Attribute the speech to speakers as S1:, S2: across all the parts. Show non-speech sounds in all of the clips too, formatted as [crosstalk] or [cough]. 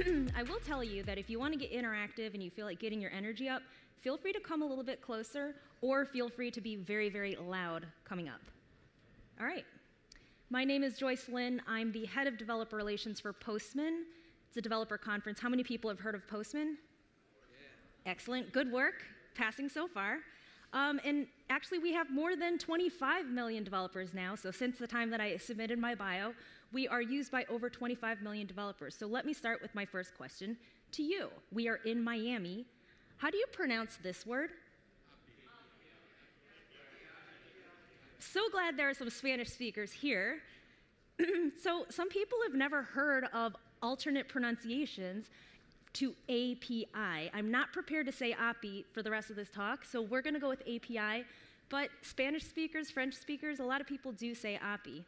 S1: [clears throat] I will tell you that if you want to get interactive and you feel like getting your energy up, feel free to come a little bit closer or feel free to be very, very loud coming up. All right. My name is Joyce Lin. I'm the head of developer relations for Postman. It's a developer conference. How many people have heard of Postman? Yeah. Excellent. Good work. Passing so far. Um, and actually, we have more than 25 million developers now. So, since the time that I submitted my bio, we are used by over 25 million developers. So, let me start with my first question to you. We are in Miami. How do you pronounce this word? So glad there are some Spanish speakers here. [clears throat] so, some people have never heard of alternate pronunciations to API. I'm not prepared to say API for the rest of this talk, so we're going to go with API. But Spanish speakers, French speakers, a lot of people do say API.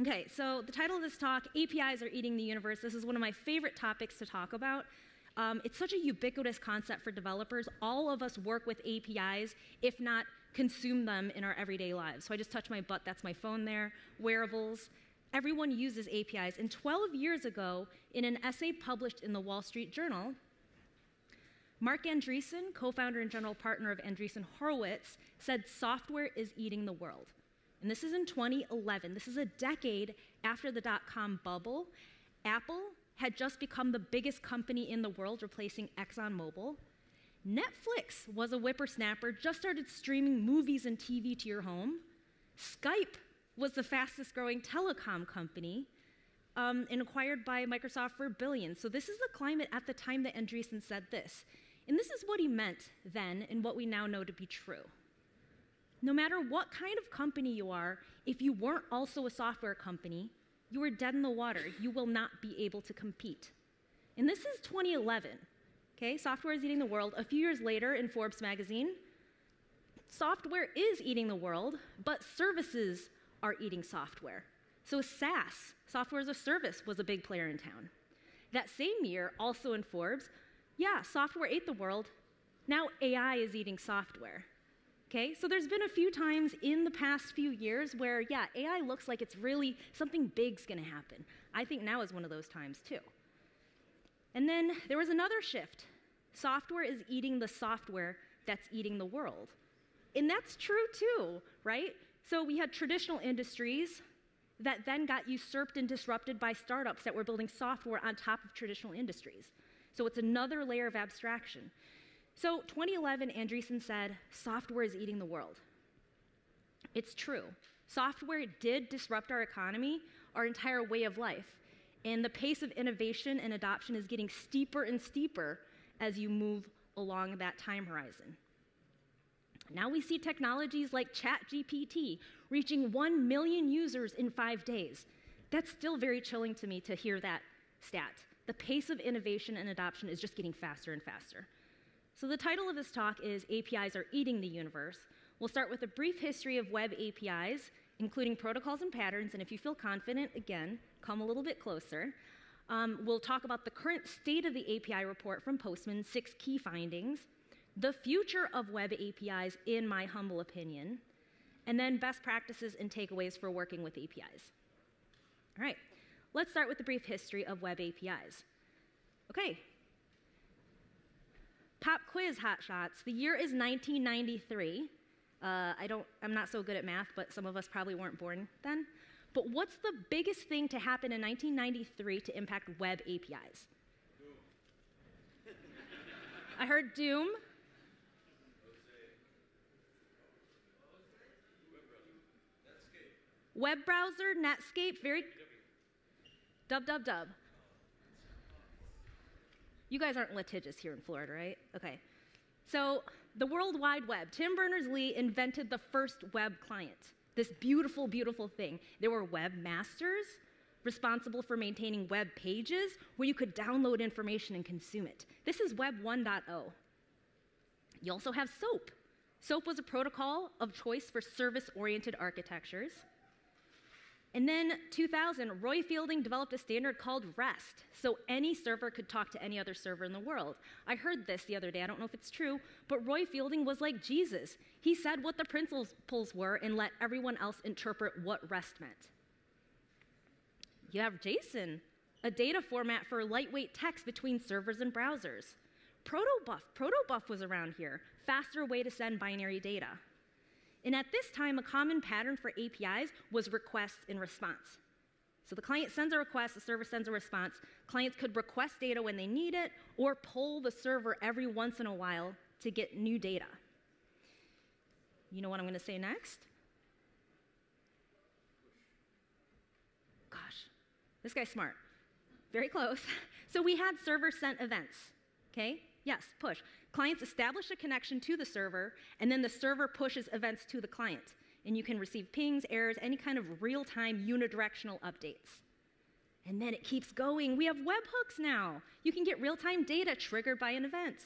S1: Okay, so the title of this talk, APIs are eating the universe. This is one of my favorite topics to talk about. Um, it's such a ubiquitous concept for developers. All of us work with APIs, if not consume them in our everyday lives. So I just touched my butt, that's my phone there, wearables everyone uses APIs. And 12 years ago, in an essay published in the Wall Street Journal, Marc Andreessen, co founder and general partner of Andreessen Horowitz, said software is eating the world. And this is in 2011. This is a decade after the dot com bubble. Apple had just become the biggest company in the world, replacing ExxonMobil. Netflix was a whippersnapper, just started streaming movies and TV to your home. Skype was the fastest growing telecom company um, and acquired by Microsoft for billions. So this is the climate at the time that Andreessen said this. And this is what he meant then and what we now know to be true. No matter what kind of company you are, if you weren't also a software company, you are dead in the water. You will not be able to compete. And this is 2011. Okay, software is eating the world. A few years later in Forbes magazine, software is eating the world, but services are eating software. So SaaS, software as a service, was a big player in town. That same year, also in Forbes, yeah, software ate the world. Now AI is eating software. Okay, so there's been a few times in the past few years where, yeah, AI looks like it's really something big's gonna happen. I think now is one of those times too. And then there was another shift. Software is eating the software that's eating the world. And that's true too, right? So we had traditional industries that then got usurped and disrupted by startups that were building software on top of traditional industries. So it's another layer of abstraction. So 2011, Andreessen said, software is eating the world. It's true. Software did disrupt our economy, our entire way of life. And the pace of innovation and adoption is getting steeper and steeper as you move along that time horizon. Now we see technologies like ChatGPT reaching 1 million users in five days. That's still very chilling to me to hear that stat. The pace of innovation and adoption is just getting faster and faster. So, the title of this talk is APIs Are Eating the Universe. We'll start with a brief history of web APIs, including protocols and patterns. And if you feel confident, again, come a little bit closer. Um, we'll talk about the current state of the API report from Postman, six key findings the future of web APIs, in my humble opinion, and then best practices and takeaways for working with APIs. All right, let's start with the brief history of web APIs. Okay. Pop quiz hotshots. The year is 1993. Uh, I don't, I'm not so good at math, but some of us probably weren't born then. But what's the biggest thing to happen in 1993 to impact web APIs? I heard Doom. Web browser, Netscape, very. Dub, dub, dub. You guys aren't litigious here in Florida, right? Okay. So, the World Wide Web. Tim Berners Lee invented the first web client. This beautiful, beautiful thing. There were webmasters responsible for maintaining web pages where you could download information and consume it. This is Web 1.0. You also have SOAP. SOAP was a protocol of choice for service oriented architectures. And then 2000, Roy Fielding developed a standard called REST, so any server could talk to any other server in the world. I heard this the other day, I don't know if it's true, but Roy Fielding was like Jesus. He said what the principles were and let everyone else interpret what REST meant. You have JSON, a data format for lightweight text between servers and browsers. Protobuf, Protobuf was around here, faster way to send binary data. And at this time, a common pattern for APIs was request and response. So the client sends a request, the server sends a response. Clients could request data when they need it or pull the server every once in a while to get new data. You know what I'm going to say next? Gosh, this guy's smart. Very close. [laughs] So we had server sent events. Okay? Yes, push. Clients establish a connection to the server, and then the server pushes events to the client. And you can receive pings, errors, any kind of real time unidirectional updates. And then it keeps going. We have webhooks now. You can get real time data triggered by an event.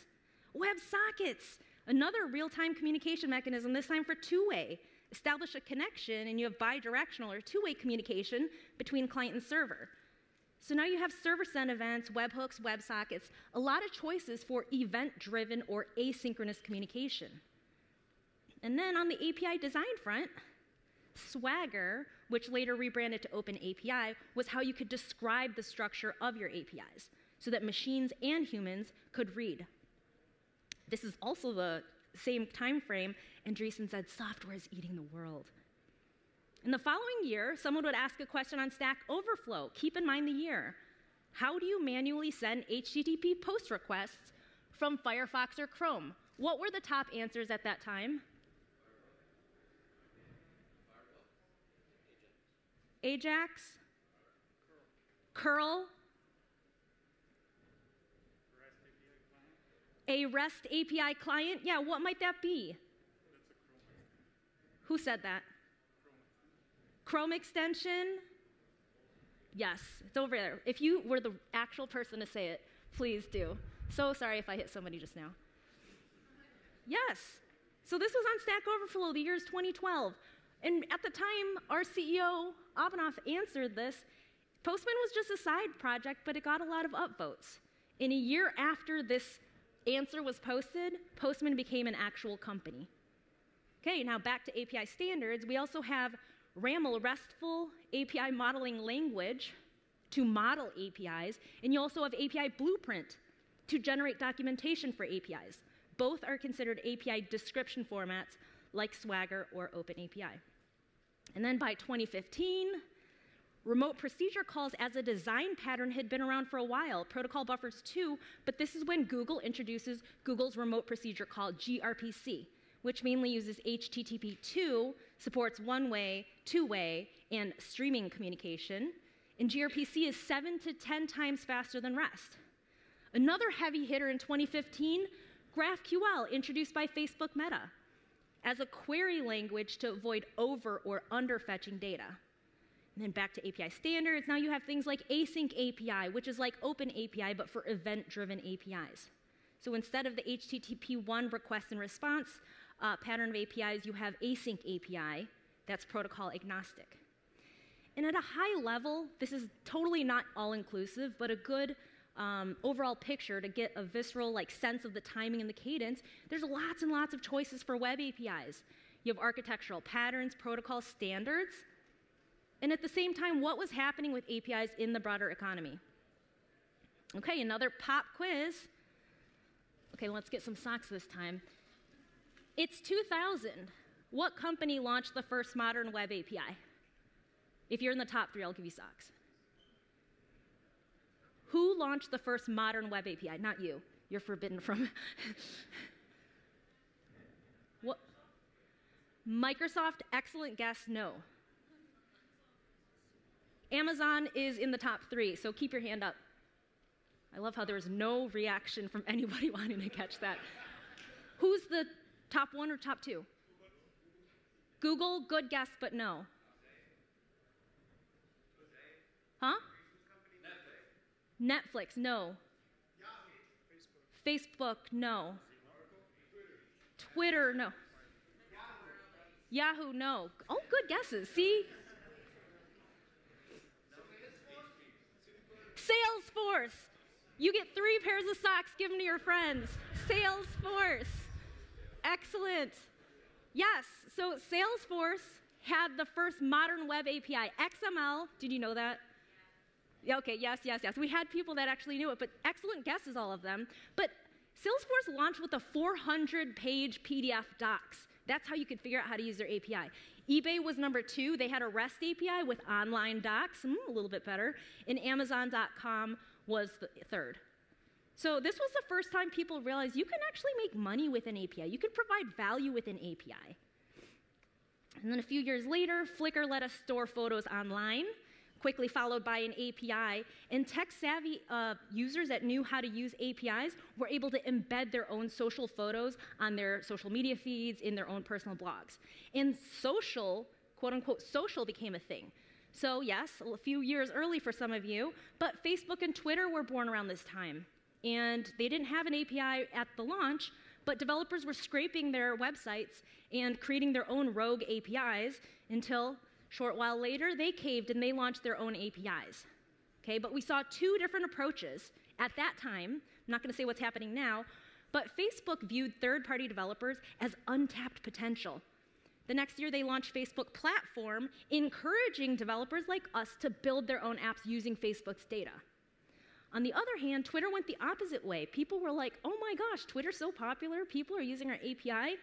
S1: WebSockets, another real time communication mechanism, this time for two way. Establish a connection, and you have bi directional or two way communication between client and server. So now you have server sent events, webhooks, WebSockets, a lot of choices for event driven or asynchronous communication. And then on the API design front, Swagger, which later rebranded to Open API, was how you could describe the structure of your APIs so that machines and humans could read. This is also the same time frame Andreessen said software is eating the world. In the following year, someone would ask a question on Stack Overflow. Keep in mind the year. How do you manually send HTTP post requests from Firefox or Chrome? What were the top answers at that time? Ajax? Curl? A REST API client? Yeah, what might that be? Who said that? Chrome extension? Yes, it's over there. If you were the actual person to say it, please do. So sorry if I hit somebody just now. Yes. So this was on Stack Overflow, the year's 2012. And at the time, our CEO, Abhinav, answered this. Postman was just a side project, but it got a lot of upvotes. In a year after this answer was posted, Postman became an actual company. Okay, now back to API standards. We also have RAML, RESTful API modeling language, to model APIs, and you also have API Blueprint to generate documentation for APIs. Both are considered API description formats like Swagger or OpenAPI. And then by 2015, remote procedure calls as a design pattern had been around for a while, protocol buffers too, but this is when Google introduces Google's remote procedure call, gRPC which mainly uses HTTP2, supports one way, two way, and streaming communication. And gRPC is seven to 10 times faster than REST. Another heavy hitter in 2015, GraphQL, introduced by Facebook Meta as a query language to avoid over or under fetching data. And then back to API standards, now you have things like Async API, which is like Open API but for event driven APIs. So instead of the HTTP 1 request and response, uh, pattern of APIs, you have async API, that's protocol agnostic. And at a high level, this is totally not all inclusive, but a good um, overall picture to get a visceral like sense of the timing and the cadence. There's lots and lots of choices for web APIs. You have architectural patterns, protocol standards, and at the same time, what was happening with APIs in the broader economy? Okay, another pop quiz. Okay, let's get some socks this time. It's 2000. What company launched the first modern web API? If you're in the top three, I'll give you socks. Who launched the first modern web API? Not you. You're forbidden from. [laughs] what? Microsoft, excellent guess, no. Amazon is in the top three, so keep your hand up. I love how there was no reaction from [laughs] anybody wanting to catch that. Who's the Top one or top two? Google, good guess, but no. Huh? Netflix, no. Facebook, no. Twitter, no. Yahoo, no. Oh, good guesses. See? Salesforce. You get three pairs of socks, give them to your friends. Salesforce. Excellent. Yes, so Salesforce had the first modern web API. XML, did you know that? Yeah, okay, yes, yes, yes. We had people that actually knew it, but excellent guesses, all of them. But Salesforce launched with a 400 page PDF docs. That's how you could figure out how to use their API. eBay was number two. They had a REST API with online docs, mm, a little bit better. And Amazon.com was the third. So this was the first time people realized you can actually make money with an API. You can provide value with an API. And then a few years later, Flickr let us store photos online quickly followed by an API. And tech savvy uh, users that knew how to use APIs were able to embed their own social photos on their social media feeds, in their own personal blogs. And social, quote unquote, social became a thing. So, yes, a few years early for some of you, but Facebook and Twitter were born around this time. And they didn't have an API at the launch, but developers were scraping their websites and creating their own rogue APIs until Short while later, they caved and they launched their own APIs. Okay, but we saw two different approaches at that time. I'm not going to say what's happening now, but Facebook viewed third-party developers as untapped potential. The next year, they launched Facebook Platform, encouraging developers like us to build their own apps using Facebook's data. On the other hand, Twitter went the opposite way. People were like, oh my gosh, Twitter's so popular, people are using our API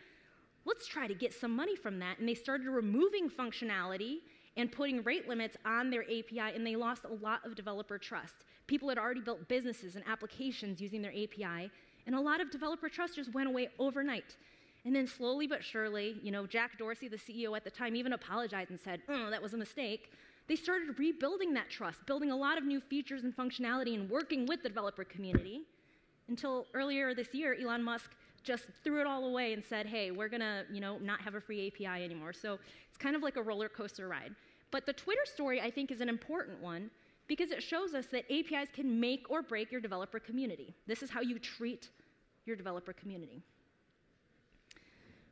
S1: let's try to get some money from that. And they started removing functionality and putting rate limits on their API, and they lost a lot of developer trust. People had already built businesses and applications using their API, and a lot of developer trust just went away overnight. And then slowly but surely, you know, Jack Dorsey, the CEO at the time, even apologized and said, oh, that was a mistake. They started rebuilding that trust, building a lot of new features and functionality and working with the developer community until earlier this year, Elon Musk just threw it all away and said, hey, we're gonna, you know, not have a free API anymore. So it's kind of like a roller coaster ride. But the Twitter story, I think, is an important one because it shows us that APIs can make or break your developer community. This is how you treat your developer community.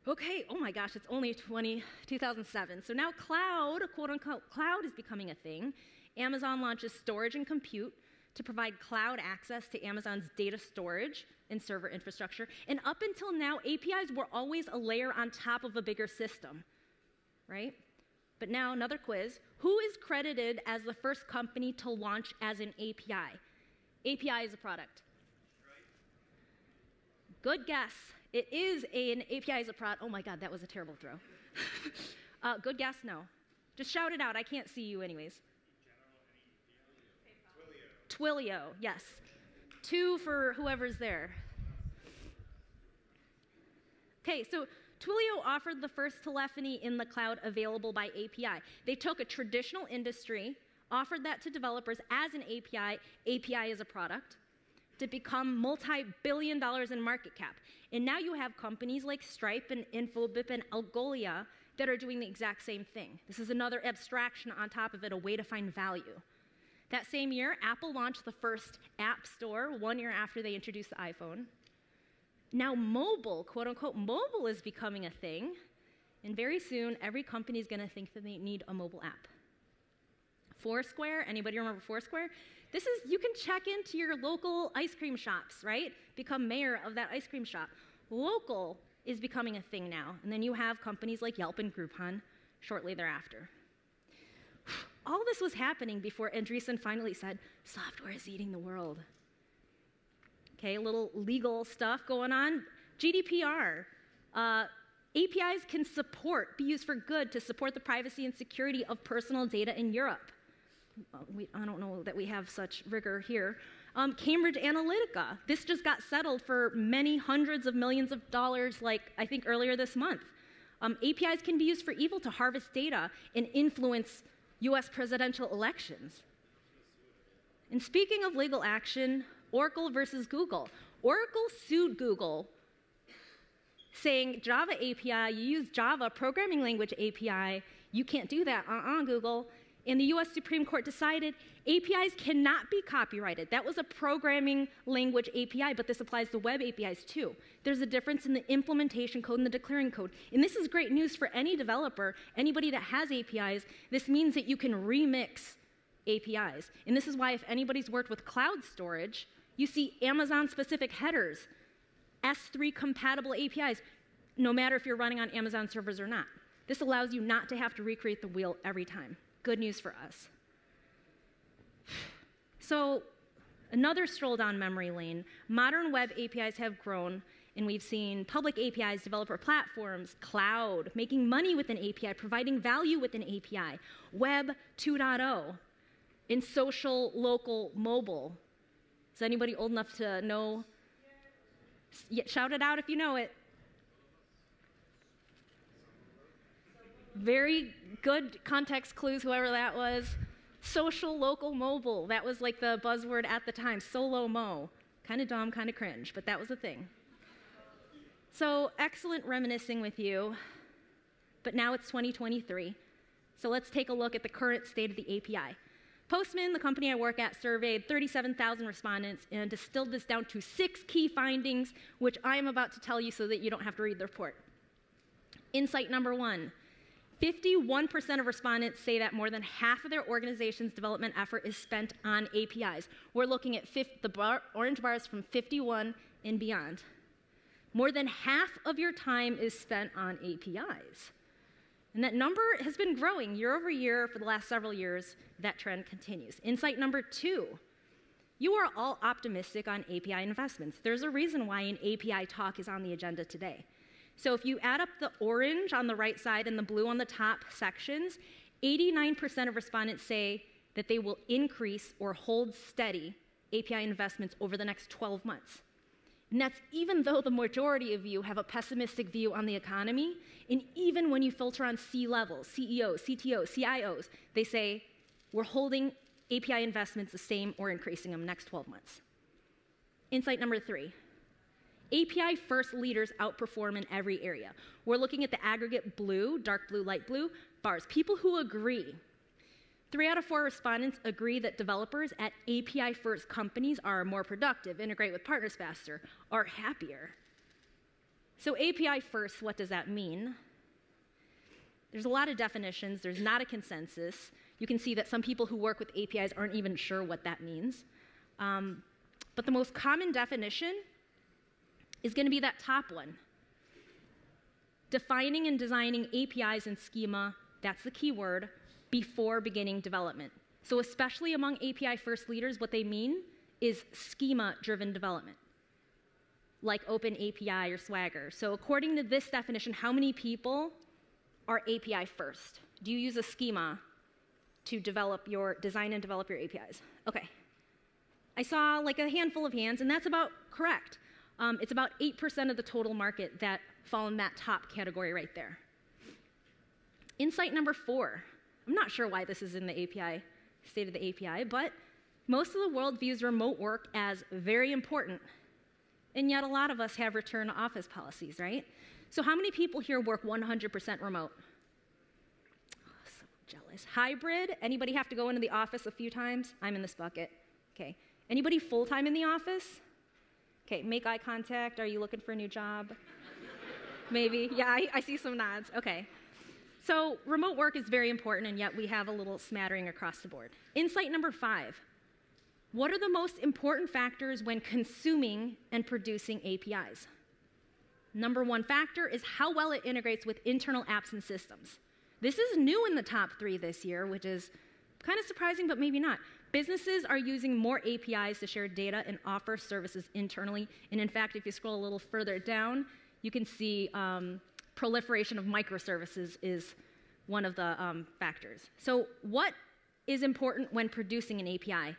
S1: Okay, oh my gosh, it's only 20, 2007. So now cloud, quote unquote, cloud is becoming a thing. Amazon launches storage and compute to provide cloud access to Amazon's data storage and server infrastructure. And up until now, APIs were always a layer on top of a bigger system, right? But now, another quiz. Who is credited as the first company to launch as an API? API is a product. Good guess. It is an API is a product. Oh my God, that was a terrible throw. [laughs] uh, good guess, no. Just shout it out. I can't see you, anyways. Twilio, Twilio, yes. Two for whoever's there. Okay, so Twilio offered the first telephony in the cloud available by API. They took a traditional industry, offered that to developers as an API, API as a product, to become multi billion dollars in market cap. And now you have companies like Stripe and Infobip and Algolia that are doing the exact same thing. This is another abstraction on top of it, a way to find value. That same year, Apple launched the first App Store one year after they introduced the iPhone. Now, mobile, quote unquote, mobile is becoming a thing. And very soon, every company is going to think that they need a mobile app. Foursquare, anybody remember Foursquare? This is, you can check into your local ice cream shops, right? Become mayor of that ice cream shop. Local is becoming a thing now. And then you have companies like Yelp and Groupon shortly thereafter. [sighs] All this was happening before Andreessen finally said, software is eating the world. Okay, a little legal stuff going on. GDPR. Uh, APIs can support, be used for good to support the privacy and security of personal data in Europe. Uh, we, I don't know that we have such rigor here. Um, Cambridge Analytica. This just got settled for many hundreds of millions of dollars, like I think earlier this month. Um, APIs can be used for evil to harvest data and influence US presidential elections. And speaking of legal action, Oracle versus Google. Oracle sued Google saying Java API, you use Java programming language API, you can't do that, uh-uh, Google. And the US Supreme Court decided APIs cannot be copyrighted. That was a programming language API, but this applies to web APIs too. There's a difference in the implementation code and the declaring code. And this is great news for any developer, anybody that has APIs. This means that you can remix APIs. And this is why if anybody's worked with cloud storage, you see Amazon specific headers, S3 compatible APIs, no matter if you're running on Amazon servers or not. This allows you not to have to recreate the wheel every time. Good news for us. So, another stroll down memory lane. Modern web APIs have grown, and we've seen public APIs, developer platforms, cloud, making money with an API, providing value with an API, Web 2.0, in social, local, mobile. Is anybody old enough to know? Shout it out if you know it. Very good context clues, whoever that was. Social, local, mobile. That was like the buzzword at the time. SoLoMo. Kind of dumb, kind of cringe, but that was the thing. So, excellent reminiscing with you. But now it's 2023. So, let's take a look at the current state of the API. Postman, the company I work at, surveyed 37,000 respondents and distilled this down to six key findings, which I am about to tell you so that you don't have to read the report. Insight number one 51% of respondents say that more than half of their organization's development effort is spent on APIs. We're looking at 50, the bar, orange bars from 51 and beyond. More than half of your time is spent on APIs. And that number has been growing year over year for the last several years. That trend continues. Insight number two you are all optimistic on API investments. There's a reason why an API talk is on the agenda today. So if you add up the orange on the right side and the blue on the top sections, 89% of respondents say that they will increase or hold steady API investments over the next 12 months. And that's even though the majority of you have a pessimistic view on the economy, and even when you filter on C levels, CEOs, CTOs, CIOs, they say, we're holding API investments the same or increasing them next 12 months. Insight number three API first leaders outperform in every area. We're looking at the aggregate blue, dark blue, light blue bars. People who agree. Three out of four respondents agree that developers at API first companies are more productive, integrate with partners faster, are happier. So, API first, what does that mean? There's a lot of definitions, there's not a consensus. You can see that some people who work with APIs aren't even sure what that means. Um, but the most common definition is going to be that top one. Defining and designing APIs and schema, that's the key word, before beginning development. So, especially among API first leaders, what they mean is schema driven development, like Open API or Swagger. So, according to this definition, how many people are API first? Do you use a schema to develop your design and develop your APIs? Okay. I saw like a handful of hands, and that's about correct. Um, it's about 8% of the total market that fall in that top category right there. Insight number four. I'm not sure why this is in the API, state of the API, but most of the world views remote work as very important. And yet a lot of us have return to office policies, right? So how many people here work 100% remote? Oh, so jealous. Hybrid, anybody have to go into the office a few times? I'm in this bucket. Okay. Anybody full-time in the office? Okay, make eye contact. Are you looking for a new job? Maybe. Yeah, I, I see some nods. Okay. So, remote work is very important, and yet we have a little smattering across the board. Insight number five What are the most important factors when consuming and producing APIs? Number one factor is how well it integrates with internal apps and systems. This is new in the top three this year, which is kind of surprising, but maybe not. Businesses are using more APIs to share data and offer services internally. And in fact, if you scroll a little further down, you can see um, proliferation of microservices is one of the um, factors. So, what is important when producing an API?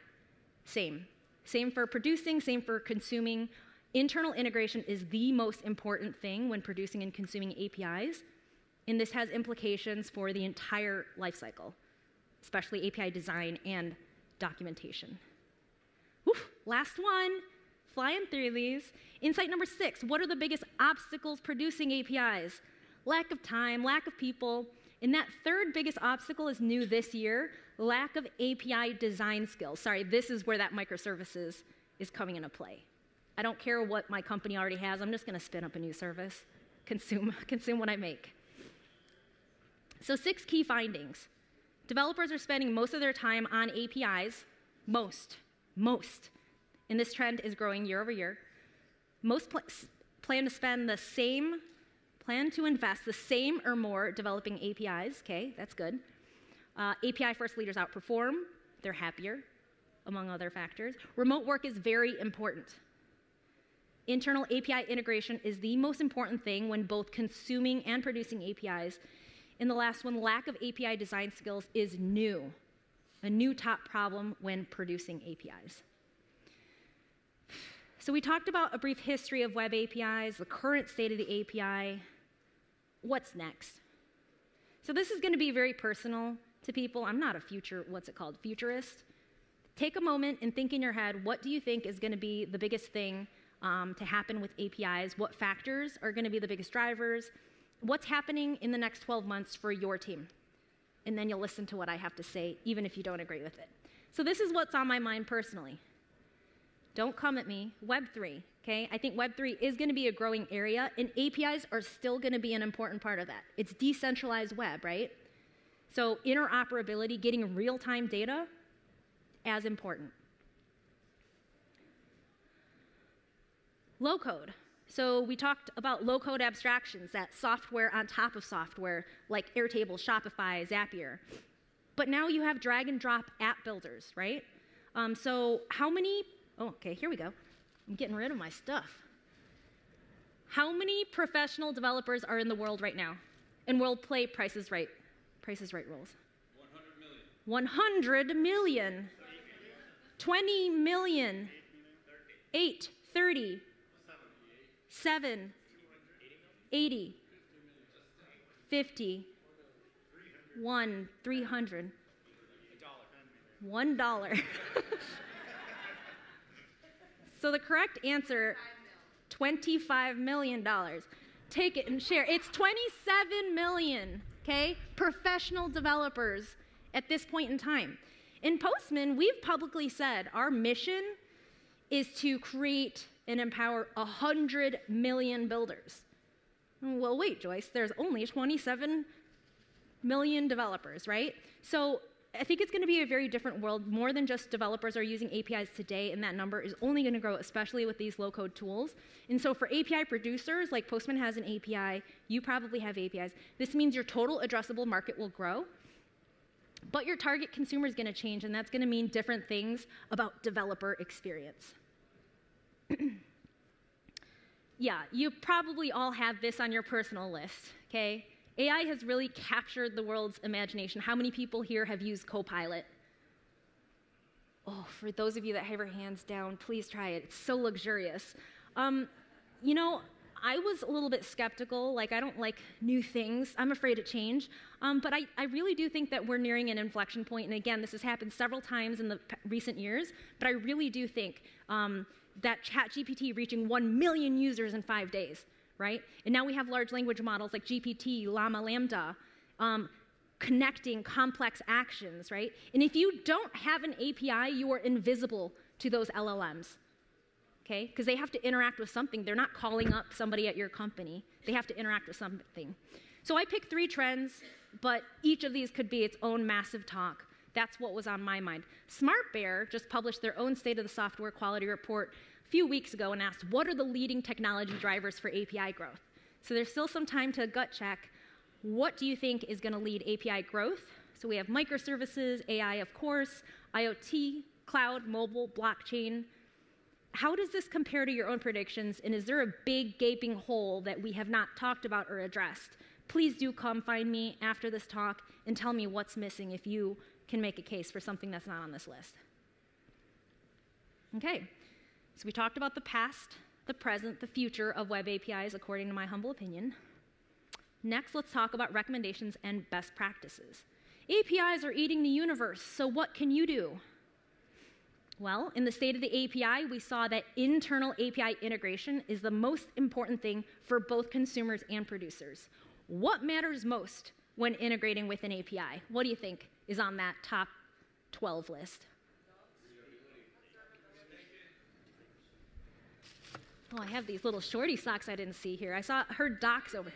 S1: Same. Same for producing, same for consuming. Internal integration is the most important thing when producing and consuming APIs, and this has implications for the entire lifecycle, especially API design and documentation. Oof, last one, flying through these. Insight number six what are the biggest obstacles producing APIs? Lack of time, lack of people. And that third biggest obstacle is new this year lack of API design skills. Sorry, this is where that microservices is coming into play. I don't care what my company already has, I'm just going to spin up a new service, consume, [laughs] consume what I make. So, six key findings. Developers are spending most of their time on APIs, most, most. And this trend is growing year over year. Most pl- plan to spend the same, plan to invest the same or more developing APIs. Okay, that's good. Uh, API first leaders outperform, they're happier. among other factors. Remote work is very important. Internal API integration is the most important thing when both consuming and producing APIs. And the last one, lack of API design skills is new, a new top problem when producing APIs. So we talked about a brief history of web APIs, the current state of the API. What's next? So this is going to be very personal to people. I'm not a future, what's it called, futurist. Take a moment and think in your head, what do you think is going to be the biggest thing um, to happen with APIs? What factors are going to be the biggest drivers? What's happening in the next 12 months for your team? And then you'll listen to what I have to say, even if you don't agree with it. So this is what's on my mind personally. Don't come at me. Web3, okay? I think Web3 is going to be a growing area, and APIs are still going to be an important part of that. It's decentralized web, right? So interoperability, getting real-time data, as important. Low code. So we talked about low code abstractions, that software on top of software, like Airtable, Shopify, Zapier. But now you have drag and drop app builders, right? Um, so how many Oh, okay, here we go. I'm getting rid of my stuff. How many professional developers are in the world right now? And will play Prices Right, Prices Right rules? 100 million. 100 million. 20 million. 8, 30. 7, 80. 50. 1, 300. One dollar. [laughs] So the correct answer, $25 million. Take it and share. It's 27 million, okay? Professional developers at this point in time. In Postman, we've publicly said our mission is to create and empower 100 million builders. Well, wait, Joyce, there's only 27 million developers, right? So I think it's going to be a very different world. More than just developers are using APIs today, and that number is only going to grow, especially with these low code tools. And so, for API producers, like Postman has an API, you probably have APIs. This means your total addressable market will grow, but your target consumer is going to change, and that's going to mean different things about developer experience. [clears throat] yeah, you probably all have this on your personal list, okay? AI has really captured the world's imagination. How many people here have used Copilot? Oh, for those of you that have your hands down, please try it. It's so luxurious. Um, you know, I was a little bit skeptical. Like, I don't like new things. I'm afraid of change. Um, but I, I really do think that we're nearing an inflection point. And again, this has happened several times in the recent years. But I really do think um, that ChatGPT reaching 1 million users in five days right? And now we have large language models like GPT, Llama, LaMDA, um, connecting complex actions, right? And if you don't have an API, you are invisible to those LLMs, okay? Because they have to interact with something. They're not calling up somebody at your company. They have to interact with something. So I picked three trends, but each of these could be its own massive talk. That's what was on my mind. SmartBear just published their own State of the Software Quality Report a few weeks ago and asked, what are the leading technology drivers for API growth? So there's still some time to gut check. What do you think is going to lead API growth? So we have microservices, AI, of course, IoT, cloud, mobile, blockchain. How does this compare to your own predictions? And is there a big gaping hole that we have not talked about or addressed? Please do come find me after this talk and tell me what's missing if you can make a case for something that's not on this list. Okay, so we talked about the past, the present, the future of web APIs, according to my humble opinion. Next, let's talk about recommendations and best practices. APIs are eating the universe, so what can you do? Well, in the state of the API, we saw that internal API integration is the most important thing for both consumers and producers. What matters most when integrating with an API? What do you think is on that top 12 list? Oh, I have these little shorty socks I didn't see here. I saw her docs over.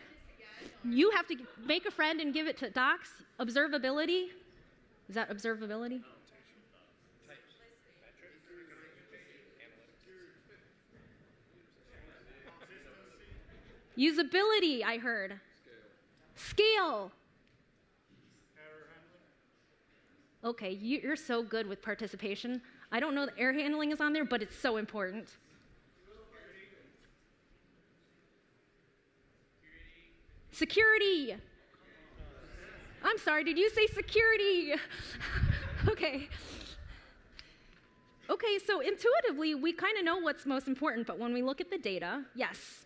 S1: You have to make a friend and give it to docs. Observability. Is that observability? Usability, I heard. Scale. Okay, you're so good with participation. I don't know the error handling is on there, but it's so important. Security. I'm sorry, did you say security? [laughs] okay. Okay, so intuitively, we kind of know what's most important, but when we look at the data, yes.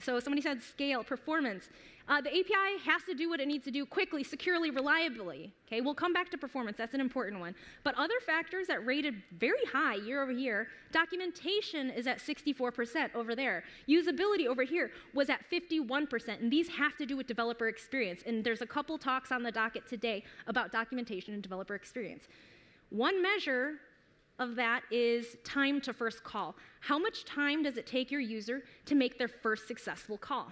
S1: So somebody said scale, performance. Uh, the API has to do what it needs to do quickly, securely, reliably. Okay, we'll come back to performance, that's an important one. But other factors that rated very high year over year, documentation is at 64% over there. Usability over here was at 51%, and these have to do with developer experience. And there's a couple talks on the docket today about documentation and developer experience. One measure of that is time to first call. How much time does it take your user to make their first successful call?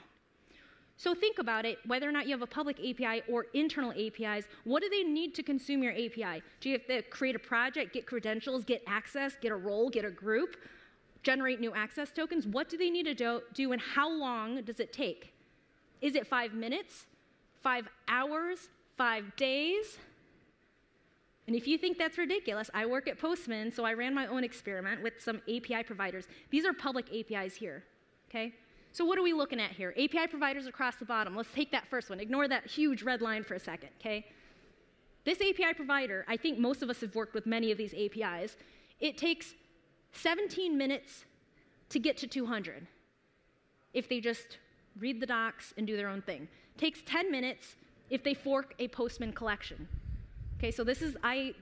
S1: So think about it, whether or not you have a public API or internal APIs, what do they need to consume your API? Do you have to create a project, get credentials, get access, get a role, get a group, generate new access tokens? What do they need to do, do and how long does it take? Is it five minutes, five hours, five days? And if you think that's ridiculous, I work at Postman, so I ran my own experiment with some API providers. These are public APIs here, okay? So what are we looking at here? API providers across the bottom. Let's take that first one. Ignore that huge red line for a second, okay? This API provider, I think most of us have worked with many of these APIs. It takes 17 minutes to get to 200 if they just read the docs and do their own thing. It takes 10 minutes if they fork a Postman collection. Okay, so this is I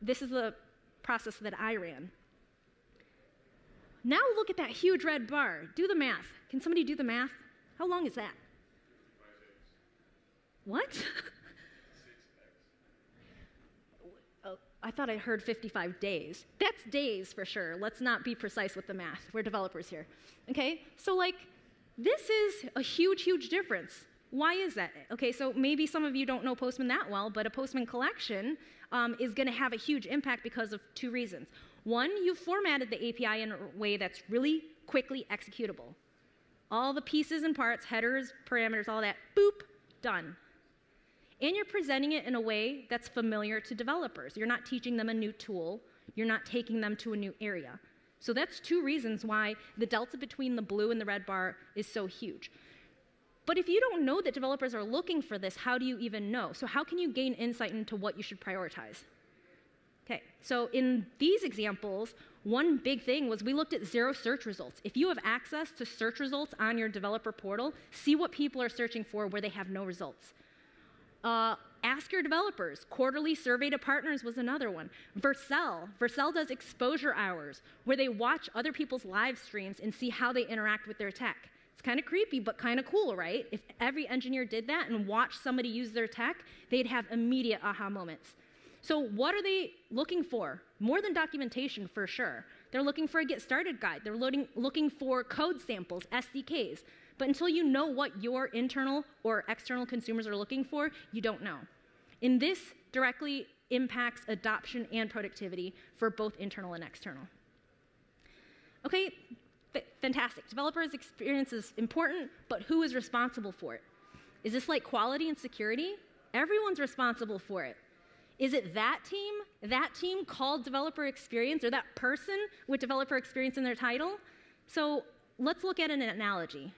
S1: this is the process that I ran. Now look at that huge red bar. Do the math. Can somebody do the math? How long is that? What? [laughs] oh, I thought I heard 55 days. That's days for sure. Let's not be precise with the math. We're developers here. Okay? So, like, this is a huge, huge difference. Why is that? Okay, so maybe some of you don't know Postman that well, but a Postman collection um, is going to have a huge impact because of two reasons. One, you've formatted the API in a way that's really quickly executable. All the pieces and parts, headers, parameters, all that, boop, done. And you're presenting it in a way that's familiar to developers. You're not teaching them a new tool, you're not taking them to a new area. So that's two reasons why the delta between the blue and the red bar is so huge. But if you don't know that developers are looking for this, how do you even know? So, how can you gain insight into what you should prioritize? Okay, so in these examples, one big thing was we looked at zero search results. If you have access to search results on your developer portal, see what people are searching for where they have no results. Uh, ask your developers. Quarterly survey to partners was another one. Vercel. Vercel does exposure hours where they watch other people's live streams and see how they interact with their tech. It's kind of creepy, but kind of cool, right? If every engineer did that and watched somebody use their tech, they'd have immediate aha moments. So, what are they looking for? More than documentation, for sure. They're looking for a get started guide. They're loading, looking for code samples, SDKs. But until you know what your internal or external consumers are looking for, you don't know. And this directly impacts adoption and productivity for both internal and external. Okay, fantastic. Developers' experience is important, but who is responsible for it? Is this like quality and security? Everyone's responsible for it. Is it that team, that team called developer experience, or that person with developer experience in their title? So let's look at an analogy.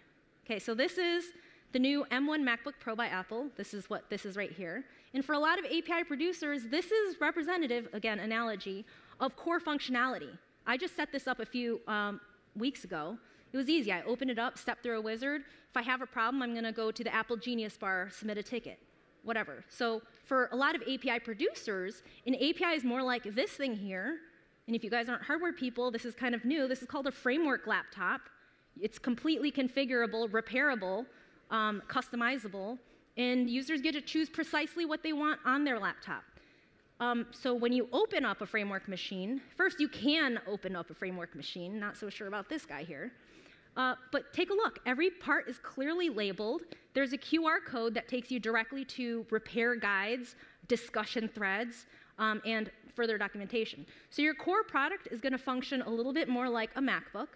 S1: Okay, so this is the new M1 MacBook Pro by Apple. This is what this is right here. And for a lot of API producers, this is representative, again, analogy, of core functionality. I just set this up a few um, weeks ago. It was easy. I opened it up, stepped through a wizard. If I have a problem, I'm going to go to the Apple Genius Bar, submit a ticket whatever. So for a lot of API producers, an API is more like this thing here. And if you guys aren't hardware people, this is kind of new. This is called a framework laptop. It's completely configurable, repairable, um, customizable, and users get to choose precisely what they want on their laptop. Um, so when you open up a framework machine, first you can open up a framework machine, not so sure about this guy here. Uh, but take a look. Every part is clearly labeled. There's a QR code that takes you directly to repair guides, discussion threads, um, and further documentation. So your core product is going to function a little bit more like a MacBook,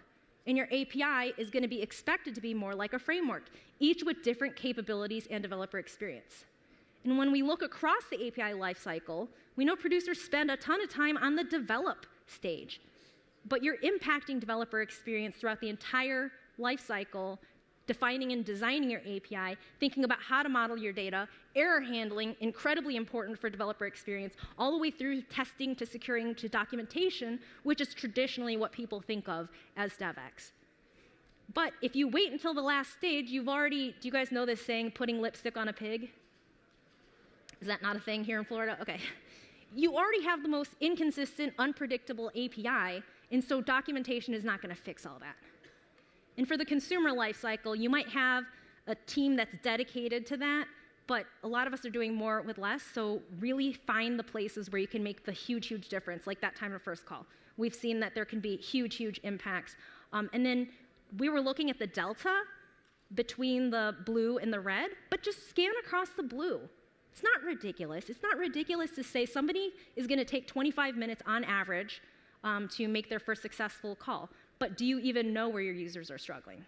S1: and your API is going to be expected to be more like a framework, each with different capabilities and developer experience. And when we look across the API lifecycle, we know producers spend a ton of time on the develop stage. But you're impacting developer experience throughout the entire life cycle, defining and designing your API, thinking about how to model your data, error handling, incredibly important for developer experience, all the way through testing to securing to documentation, which is traditionally what people think of as DevX. But if you wait until the last stage, you've already, do you guys know this saying, putting lipstick on a pig? Is that not a thing here in Florida? Okay. You already have the most inconsistent, unpredictable API, and so documentation is not going to fix all that. And for the consumer lifecycle, you might have a team that's dedicated to that, but a lot of us are doing more with less, so really find the places where you can make the huge, huge difference, like that time of first call. We've seen that there can be huge, huge impacts. Um, and then we were looking at the delta between the blue and the red, but just scan across the blue. It's not ridiculous. It's not ridiculous to say somebody is going to take 25 minutes on average um, to make their first successful call. But do you even know where your users are struggling?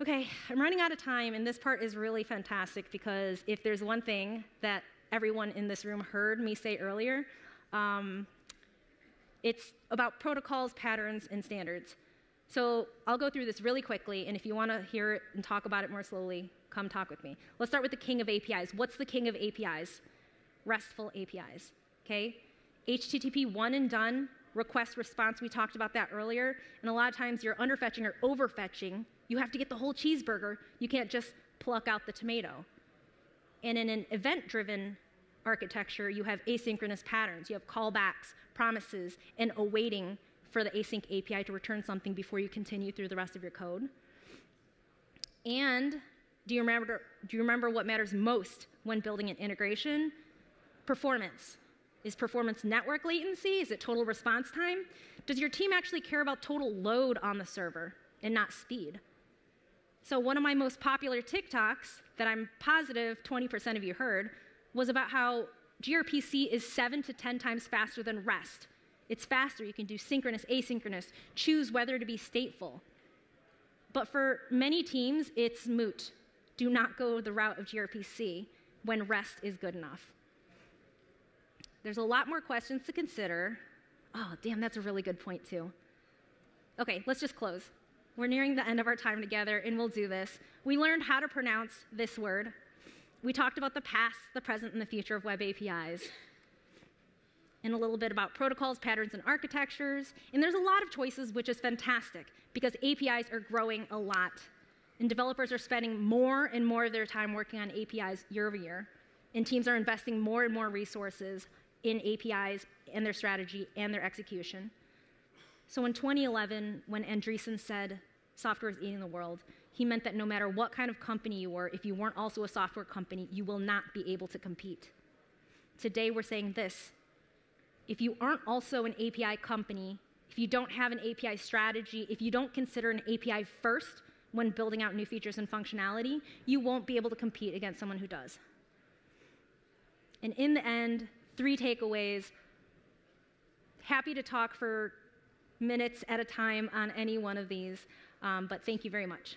S1: Okay, I'm running out of time, and this part is really fantastic because if there's one thing that everyone in this room heard me say earlier, um, it's about protocols, patterns, and standards. So I'll go through this really quickly, and if you want to hear it and talk about it more slowly, come talk with me. Let's start with the king of APIs. What's the king of APIs? RESTful APIs. Okay? HTTP one and done, request response, we talked about that earlier. And a lot of times you're underfetching or overfetching. You have to get the whole cheeseburger. You can't just pluck out the tomato. And in an event driven architecture, you have asynchronous patterns. You have callbacks, promises, and awaiting for the async API to return something before you continue through the rest of your code. And do you remember, do you remember what matters most when building an integration? Performance. Is performance network latency? Is it total response time? Does your team actually care about total load on the server and not speed? So, one of my most popular TikToks that I'm positive 20% of you heard was about how gRPC is seven to 10 times faster than REST. It's faster. You can do synchronous, asynchronous, choose whether to be stateful. But for many teams, it's moot. Do not go the route of gRPC when REST is good enough. There's a lot more questions to consider. Oh, damn, that's a really good point, too. Okay, let's just close. We're nearing the end of our time together, and we'll do this. We learned how to pronounce this word. We talked about the past, the present, and the future of web APIs and a little bit about protocols, patterns, and architectures. And there's a lot of choices, which is fantastic because APIs are growing a lot. And developers are spending more and more of their time working on APIs year over year. And teams are investing more and more resources in APIs and their strategy and their execution. So in 2011, when Andreessen said software is eating the world, he meant that no matter what kind of company you were, if you weren't also a software company, you will not be able to compete. Today, we're saying this if you aren't also an API company, if you don't have an API strategy, if you don't consider an API first when building out new features and functionality, you won't be able to compete against someone who does. And in the end, three takeaways. Happy to talk for minutes at a time on any one of these, um, but thank you very much.